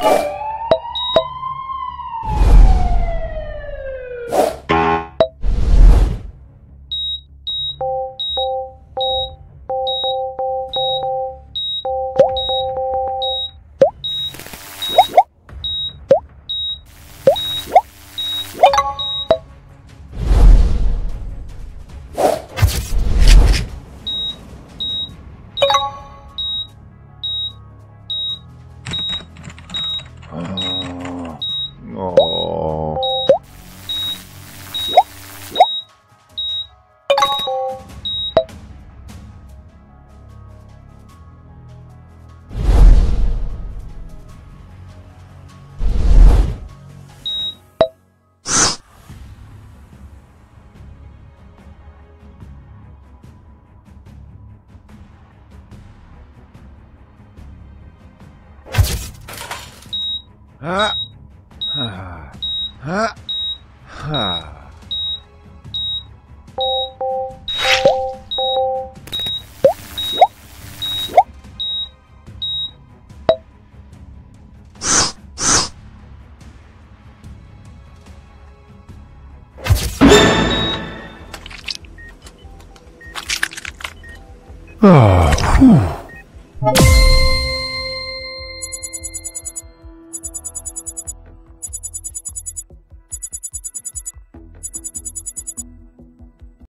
Oh! Ah, whew.